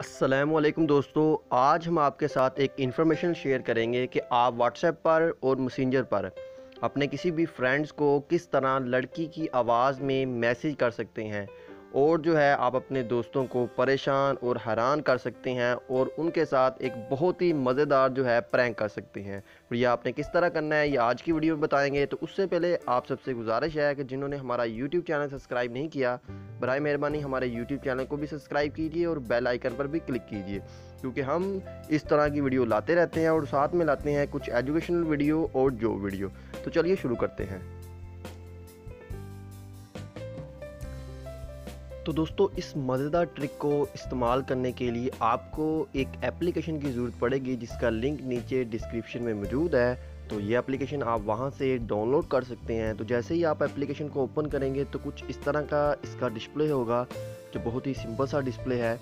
असलम दोस्तों, आज हम आपके साथ एक इन्फॉर्मेशन शेयर करेंगे कि आप व्हाट्सएप पर और मैसेंजर पर अपने किसी भी फ्रेंड्स को किस तरह लड़की की आवाज़ में मैसेज कर सकते हैं। और जो है आप अपने दोस्तों को परेशान और हैरान कर सकते हैं और उनके साथ एक बहुत ही मज़ेदार जो है प्रैंक कर सकते हैं। और ये आपने किस तरह करना है ये आज की वीडियो में बताएँगे? तो उससे पहले आप सबसे गुजारिश है कि जिन्होंने हमारा यूट्यूब चैनल सब्सक्राइब नहीं किया बर मेहरबानी हमारे यूट्यूब चैनल को भी सब्सक्राइब कीजिए और बेल आइकन पर भी क्लिक कीजिए, क्योंकि हम इस तरह की वीडियो लाते रहते हैं और साथ में लाते हैं कुछ एजुकेशनल वीडियो और जो वीडियो। तो चलिए शुरू करते हैं। तो दोस्तों, इस मज़ेदार ट्रिक को इस्तेमाल करने के लिए आपको एक एप्लीकेशन की ज़रूरत पड़ेगी, जिसका लिंक नीचे डिस्क्रिप्शन में मौजूद है। तो ये एप्लीकेशन आप वहाँ से डाउनलोड कर सकते हैं। तो जैसे ही आप एप्लीकेशन को ओपन करेंगे तो कुछ इस तरह का इसका डिस्प्ले होगा, जो बहुत ही सिंपल सा डिस्प्ले है।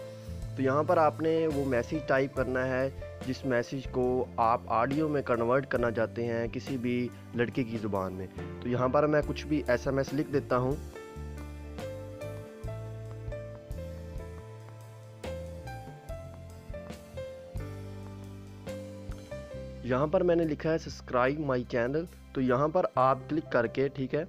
तो यहाँ पर आपने वो मैसेज टाइप करना है, जिस मैसेज को आप ऑडियो में कन्वर्ट करना चाहते हैं किसी भी लड़के की ज़ुबान में। तो यहाँ पर मैं कुछ भी एसएमएस लिख देता हूँ। यहाँ पर मैंने लिखा है सब्सक्राइब माई चैनल तो यहाँ पर आप क्लिक करके, ठीक है?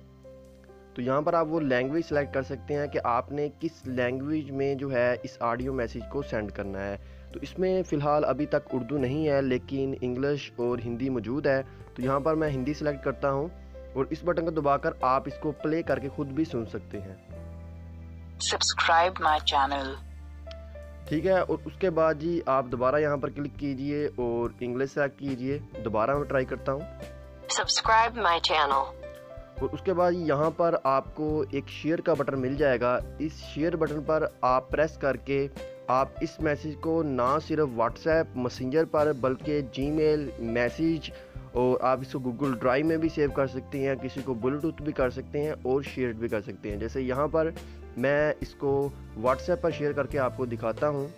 तो यहाँ पर आप वो लैंग्वेज सेलेक्ट कर सकते हैं कि आपने किस लैंग्वेज में जो है इस ऑडियो मैसेज को सेंड करना है। तो इसमें फ़िलहाल अभी तक उर्दू नहीं है, लेकिन इंग्लिश और हिंदी मौजूद है। तो यहाँ पर मैं हिंदी सेलेक्ट करता हूँ और इस बटन को दबाकर आप इसको प्ले करके खुद भी सुन सकते हैं। सब्सक्राइब माई चैनल ठीक है और उसके बाद जी आप दोबारा यहाँ पर क्लिक कीजिए और इंग्लिश सेलेक्ट कीजिए। दोबारा मैं ट्राई करता हूँ। सब्सक्राइब माई चैनल और उसके बाद यहाँ पर आपको एक शेयर का बटन मिल जाएगा। इस शेयर बटन पर आप प्रेस करके आप इस मैसेज को ना सिर्फ़ व्हाट्सएप मैसेंजर पर बल्कि जीमेल मैसेज और आप इसको गूगल ड्राइव में भी सेव कर सकते हैं किसी को ब्लूटूथ भी कर सकते हैं और शेयर भी कर सकते हैं। जैसे यहाँ पर मैं इसको व्हाट्सएप पर शेयर करके आपको दिखाता हूँ।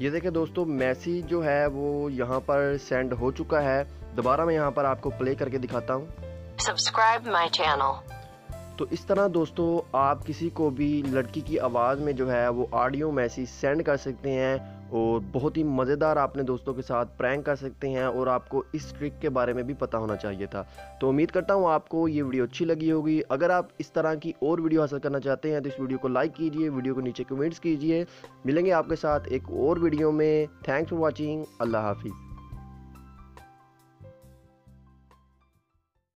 ये देखें दोस्तों मैसेज जो है वो यहाँ पर सेंड हो चुका है। दोबारा मैं यहाँ पर आपको प्ले करके दिखाता हूँ। सब्सक्राइब माई चैनल तो इस तरह दोस्तों, आप किसी को भी लड़की की आवाज़ में जो है, वो ऑडियो मैसेज सेंड कर सकते हैं और बहुत ही मज़ेदार अपने दोस्तों के साथ प्रैंक कर सकते हैं और आपको इस ट्रिक के बारे में भी पता होना चाहिए था। तो उम्मीद करता हूँ आपको ये वीडियो अच्छी लगी होगी। अगर आप इस तरह की और वीडियो हासिल करना चाहते हैं तो इस वीडियो को लाइक कीजिए वीडियो को नीचे कमेंट्स कीजिए। मिलेंगे आपके साथ एक और वीडियो में। थैंक्स फॉर वॉचिंग अल्लाह हाफिज़।